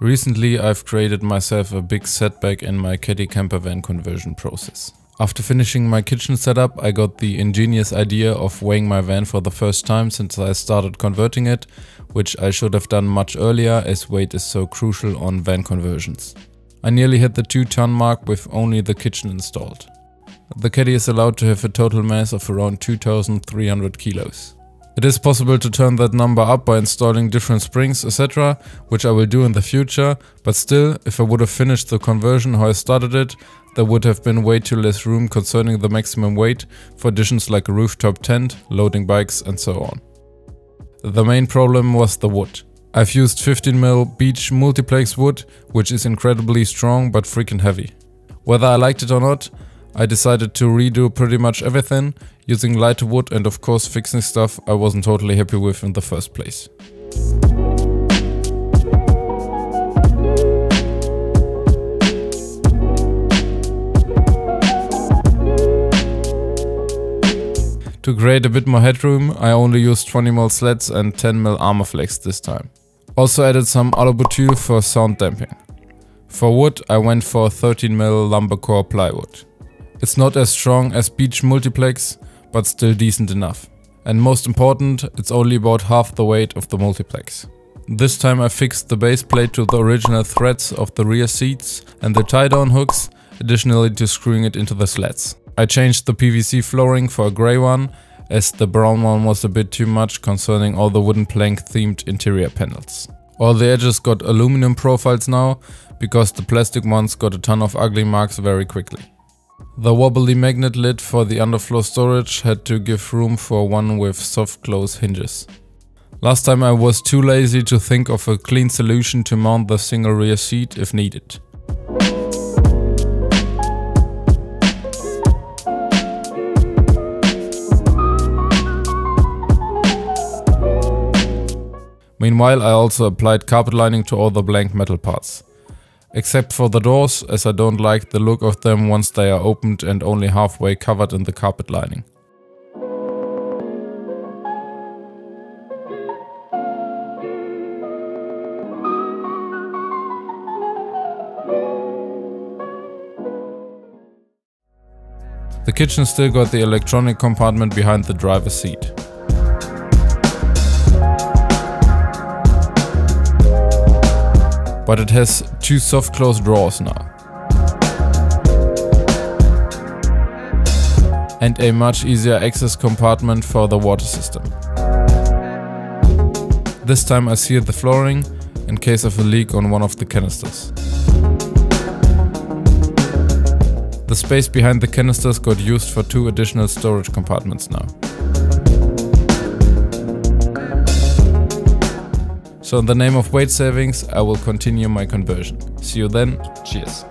Recently I've created myself a big setback in my caddy camper van conversion process. After finishing my kitchen setup I got the ingenious idea of weighing my van for the first time since I started converting it, which I should have done much earlier as weight is so crucial on van conversions. I nearly hit the 2 ton mark with only the kitchen installed. The caddy is allowed to have a total mass of around 2300 kilos. It is possible to turn that number up by installing different springs etc, which I will do in the future, but still, if I would have finished the conversion how I started it, there would have been way too less room concerning the maximum weight for additions like a rooftop tent, loading bikes and so on. The main problem was the wood. I've used 15mm beech multiplex wood, which is incredibly strong but freaking heavy. Whether I liked it or not, I decided to redo pretty much everything, using lighter wood and of course fixing stuff I wasn't totally happy with in the first place. To create a bit more headroom, I only used 20mm slats and 10mm armor Armaflex this time. Also added some alubutyl for sound damping. For wood I went for 13mm lumber core plywood. It's not as strong as Beech Multiplex, but still decent enough. And most important, it's only about half the weight of the Multiplex. This time I fixed the base plate to the original threads of the rear seats and the tie-down hooks, additionally to screwing it into the slats. I changed the PVC flooring for a grey one, as the brown one was a bit too much concerning all the wooden plank themed interior panels. All the edges got aluminum profiles now, because the plastic ones got a ton of ugly marks very quickly. The wobbly magnet lid for the underfloor storage had to give room for one with soft close hinges. Last time I was too lazy to think of a clean solution to mount the single rear seat if needed. Meanwhile I also applied carpet lining to all the blank metal parts except for the doors as I don't like the look of them once they are opened and only halfway covered in the carpet lining. The kitchen still got the electronic compartment behind the driver's seat. But it has two soft close drawers now. And a much easier access compartment for the water system. This time I sealed the flooring in case of a leak on one of the canisters. The space behind the canisters got used for two additional storage compartments now. So in the name of weight savings, I will continue my conversion. See you then. Cheers.